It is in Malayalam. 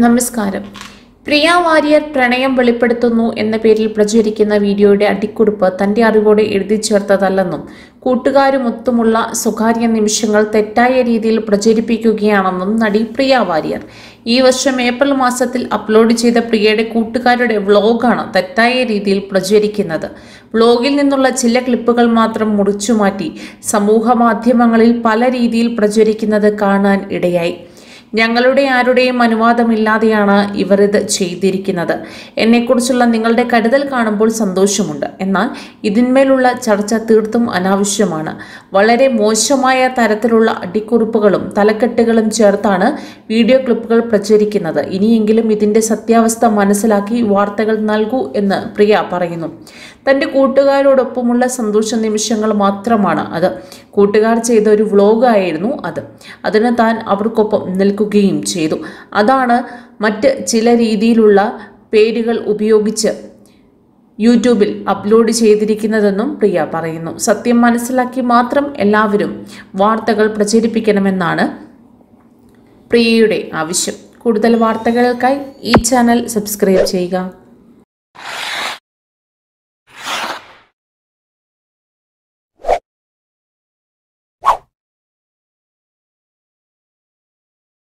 നമസ്കാരം. പ്രിയ വാര്യർ പ്രണയം വെളിപ്പെടുത്തുന്നു എന്ന പേരിൽ പ്രചരിക്കുന്ന വീഡിയോയുടെ അടിക്കുറിപ്പ് തന്റെ അറിവോടെ എഴുതി ചേർത്തതല്ലെന്നും കൂട്ടുകാരുമൊത്തുമുള്ള സ്വകാര്യ നിമിഷങ്ങൾ തെറ്റായ രീതിയിൽ പ്രചരിപ്പിക്കുകയാണെന്നും നടി പ്രിയ വാര്യർ. ഈ വർഷം ഏപ്രിൽ മാസത്തിൽ അപ്ലോഡ് ചെയ്ത പ്രിയയുടെ കൂട്ടുകാരുടെ വ്ളോഗാണ് തെറ്റായ രീതിയിൽ പ്രചരിക്കുന്നത്. വ്ളോഗിൽ നിന്നുള്ള ചില ക്ലിപ്പുകൾ മാത്രം മുറിച്ചുമാറ്റി സമൂഹ മാധ്യമങ്ങളിൽ പല രീതിയിൽ പ്രചരിക്കുന്നത് കാണാൻ ഇടയായി. ഞങ്ങളുടെ ആരുടെയും അനുവാദമില്ലാതെയാണ് ഇവർ ഇത് ചെയ്തിരിക്കുന്നത്. എന്നെക്കുറിച്ചുള്ള നിങ്ങളുടെ കരുതൽ കാണുമ്പോൾ സന്തോഷമുണ്ട്. എന്നാൽ ഇതിന്മേലുള്ള ചർച്ച തീർത്തും അനാവശ്യമാണ്. വളരെ മോശമായ തരത്തിലുള്ള അടിക്കുറിപ്പുകളും തലക്കെട്ടുകളും ചേർത്താണ് വീഡിയോ ക്ലിപ്പുകൾ പ്രചരിക്കുന്നത്. ഇനിയെങ്കിലും ഇതിന്റെ സത്യാവസ്ഥ മനസ്സിലാക്കി വാർത്തകൾ നൽകൂ എന്ന് പ്രിയ പറയുന്നു. തന്റെ കൂട്ടുകാരോടൊപ്പമുള്ള സന്തോഷ നിമിഷങ്ങൾ മാത്രമാണ് അത്. കൂട്ടുകാർ ചെയ്ത ഒരു വ്ലോഗായിരുന്നു അത്. അതിന് താൻ അവർക്കൊപ്പം നിൽക്കുകയും ചെയ്തു. അതാണ് മറ്റ് ചില രീതിയിലുള്ള പേരുകൾ ഉപയോഗിച്ച് യൂട്യൂബിൽ അപ്ലോഡ് ചെയ്തിരിക്കുന്നതെന്നും പ്രിയ പറയുന്നു. സത്യം മനസ്സിലാക്കി മാത്രം എല്ലാവരും വാർത്തകൾ പ്രചരിപ്പിക്കണമെന്നാണ് പ്രിയയുടെ ആവശ്യം. കൂടുതൽ വാർത്തകൾക്കായി ഈ ചാനൽ സബ്സ്ക്രൈബ് ചെയ്യുക.